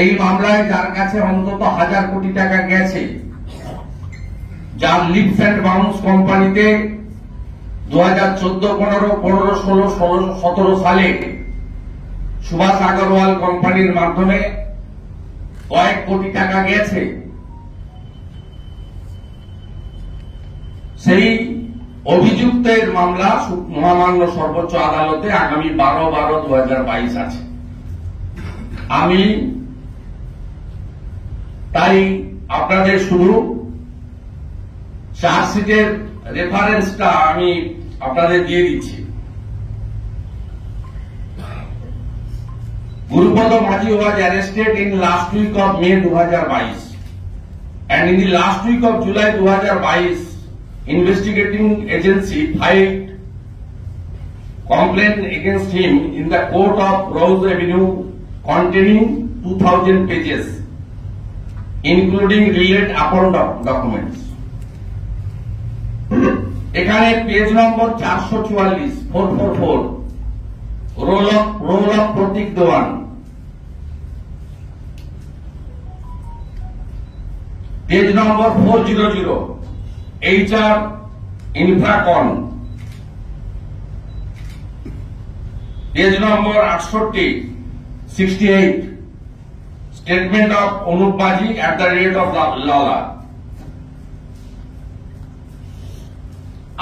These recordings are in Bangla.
এই মামলায় যার কাছে অন্তত হাজার কোটি টাকা গেছে, যার লিপস অ্যান্ড বাউন্স কোম্পানিতে দু হাজার চোদ্দ, পনেরো পনেরো, ষোলো ষোলো, সতেরো সালে সুভাষ আগরওয়াল কোম্পানির মাধ্যমে কয়েক কোটি টাকা গেছে, সেই অভিযুক্তের মামলা মহামান্য সর্বোচ্চ আদালতে আগামী বারো বারো দু আছে। আমি তাই আপনাদের শুধু চার্জশিটের রেফারেন্সটা আমি আপনাদের দিয়ে দিচ্ছি Gurupad Maji was arrested in last week of May 2022 and in the last week of July 2022 investigating agency filed complaint against him in the court of Rose Avenue containing 2000 pages related upon doc- documents. এখানে পেজ নম্বর চারশো চুয়াল্লিশ four four four roll of roll of Pratik Dewan page number four zero zero H R Infracon page number আটষট্টি সিক্সটি এইট অফ অনুপ বাজি অ্যাট দ্য রেট অফ লালা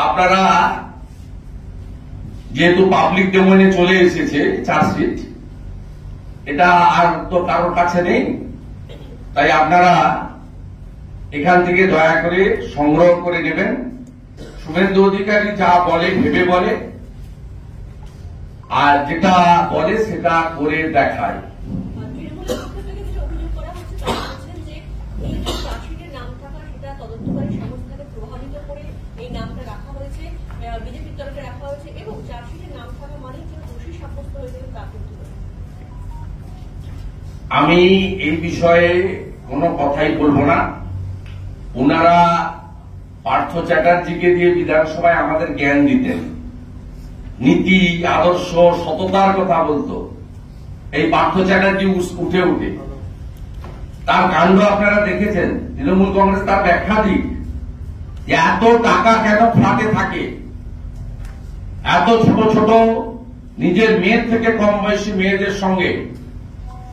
আপনারা যেহেতু পাবলিক ডোমেনে চলে এসেছে চার্জশিট এটা আর তো কারোর কাছে নেই। তাই আপনারা এখান থেকে দয়া করে সংগ্রহ করে নেবেন। শুভেন্দু অধিকারী যা বলে, ভেবে বলে। আর যেটা বলে, সেটা করে দেখায় তৃণমূলের পক্ষ থেকে যেটা অভিযোগ করা হচ্ছে তারা বলছেন যে এই যে চার্জশিটের নাম থাকা সেটা তদন্তকারী সংস্থাকে প্রভাবিত করে এই নামটা রাখা হয়েছে বিজেপির তরফে রাখা হয়েছে এবং চার্জশিটের নাম থাকা মানেই যে দোষী সাব্যস্ত হয়ে যাবে তা কিন্তু নয়। আমি এই বিষয়ে কোনো কথাই বলব না। ওনারা পার্থ চ্যাটার্জিকে দিয়ে বিধানসভায় আমাদের জ্ঞান দিতেন। নীতি, আদর্শ, সততার কথা বলতো। এই পার্থ চ্যাটার্জি উঠে উঠে তার কাণ্ড আপনারা দেখেছেন। তৃণমূল কংগ্রেস তার ব্যাখ্যা দিক এত টাকা কেন ফ্ল্যাটে থাকে? এত ছোট ছোট নিজের মেয়ের থেকে কম বয়সী মেয়েদের সঙ্গে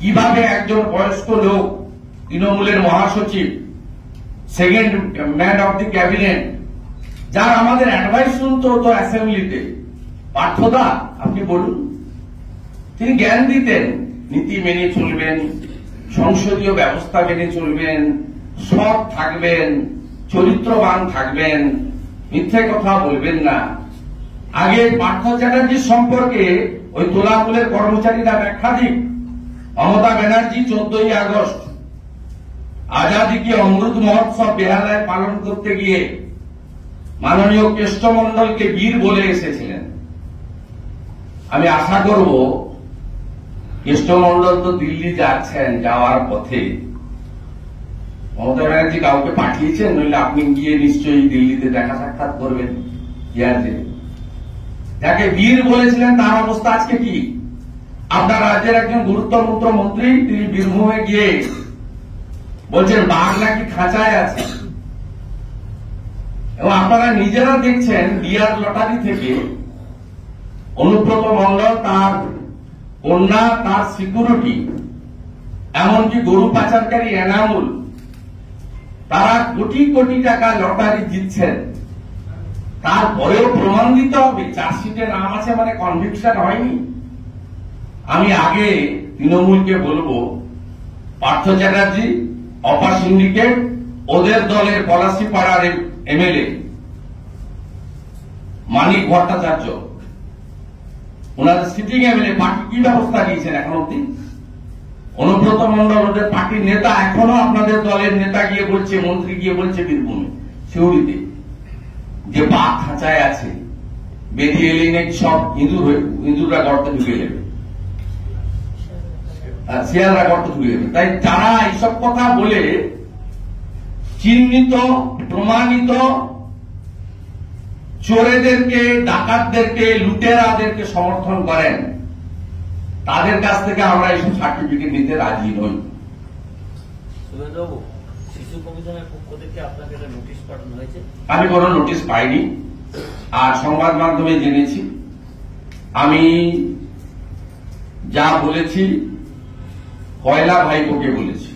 কীভাবে একজন বয়স্ক লোক তৃণমূলের মহাসচিব second man of the cabinet যার আমাদের অ্যাডভাইস শুনতে হতো অ্যাসেম্বলিতে পার্থদা, আপনি বলুন। তিনি জ্ঞান দিতেন, নীতি মেনে চলবেন, সংসদীয় ব্যবস্থা মেনে চলবেন, সৎ থাকবেন, চরিত্রবান থাকবেন, মিথ্যে কথা বলবেন না। আগে পার্থ চ্যাটার্জির সম্পর্কে ওই তোলাকুলের কর্মচারীরা ব্যাখ্যা দিক মমতা ব্যানার্জি চোদ্দই আগস্ট আজাদি কি অমৃত মহোৎসব বেহালায় পালন করতে গিয়ে মাননীয় কেষ্টমন্ডলকে বীর বলে এসেছিলেন। আমি আশা করব কেষ্টমন্ডল তো দিল্লি যাচ্ছেন, যাওয়ার পথে। মমতা ব্যানার্জি কাউকে পাঠিয়েছেন? নইলে আপনি গিয়ে নিশ্চয়ই দিল্লিতে দেখা সাক্ষাৎ করবেন। যাকে বীর বলেছিলেন, তার অবস্থা আজকে কি? আপনার রাজ্যের একজন গুরুত্বপূর্ণ মন্ত্রী, তিনি বীরভূমে গিয়ে বলছেন, বাঘ নাকি খাঁচায় আছে? এবং আপনারা নিজেরা দেখছেন, বিয়ার লটারি থেকে অনুব্রত মন্ডল তার কন্যা, তার সিকিউরিটি এমনকি গরু পাচারকারী এনামুল, তারা কোটি কোটি টাকা লটারি জিতছেন। তারপরেও প্রমাণ দিতে হবে চার্জশিটে নাম আছে মানে কনভিকশন হয়নি। আমি আগে তৃণমূলকে বলব, পার্থ চ্যাটার্জি, অপার সিন্ডিকেট, ওদের দলের পলাশি পাড়ার এমএলএ, মানিক ভট্টাচার্য। ওনাদের সিটিং এমএলএ পার্টি কি ব্যবস্থা নিয়েছেন এখন অব্দি অনুব্রত মন্ডল ওদের পার্টির নেতা এখনও আপনাদের দলের নেতা গিয়ে বলছে, মন্ত্রী গিয়ে বলছে বীরভূমে শিউরিতে যে বাঘ খাঁচায় আছে বেরিয়ে এলে নাকি সব হিন্দু হিন্দুরা গর্তে ঢুকে যাবে। শিয়ালরা গর্তে ঢুকে তাই যারা এইসব কথা বলে চিহ্নিত প্রমাণিত চোরেদেরকে ডাকাতদেরকে লুটেরাদেরকে সমর্থন করেন তাদের কাছ থেকে আমরা এইসব সার্টিফিকেট নিতে রাজি নই। শিশু কমিশনের পক্ষ থেকে আপনাকে একটা নোটিশ পাঠানো হয়েছে? আমি কোনো নোটিশ পাইনি। আর সংবাদ মাধ্যমে জেনেছি। আমি যা বলেছি কয়লা ভাইপোকে বলেছি।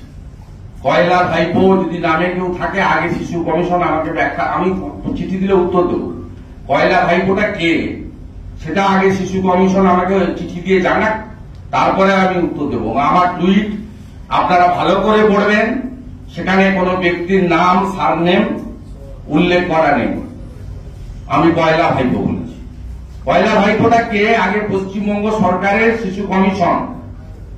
কয়লা ভাইপো যদি নামে কেউ থাকে, আগে শিশু কমিশন আমাকে ব্যাখ্যা, আমি চিঠি দিলে উত্তর দেব। কয়লা ভাইপোটা কে? সেটা আগে শিশু কমিশন আমাকে চিঠি দিয়ে জানাক, তারপরে আমি উত্তর দেব। আমার টুইট, আপনারা ভালো করে পড়বেন, সেখানে কোনো ব্যক্তির নাম, সারনেম উল্লেখ করা নেই। আমি কয়লা ভাইপো বলেছি। কয়লা ভাইপোটা কে? আগে পশ্চিমবঙ্গ সরকারের শিশু কমিশন।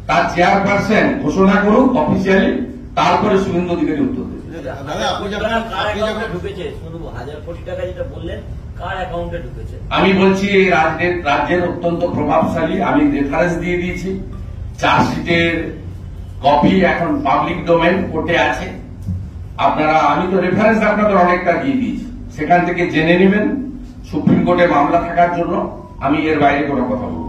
তার চেয়ারপারসন ঘোষণা করুক অফিসিয়ালি তারপরে শুভেন্দু অধিকারী উত্তর দেবে। দাদা, আপনি কার আপনি ঢুকেছে? হাজার কোটি টাকা যেটা বললেন কার অ্যাকাউন্টে ঢুকেছে? আমি বলছি এই রাজ্যের রাজ্যের অত্যন্ত প্রভাবশালী আমি রেফারেন্স দিয়ে দিয়েছি। চার্জশিটের কপি এখন পাবলিক ডোমেন কোর্টে আছে। আপনারা আমি তো রেফারেন্স আপনাদের অনেকটা দিয়ে দিয়েছি। সেখান থেকে জেনে নেবেন। সুপ্রিম কোর্টে মামলা থাকার জন্য আমি এর বাইরে কোনো কথা বলব।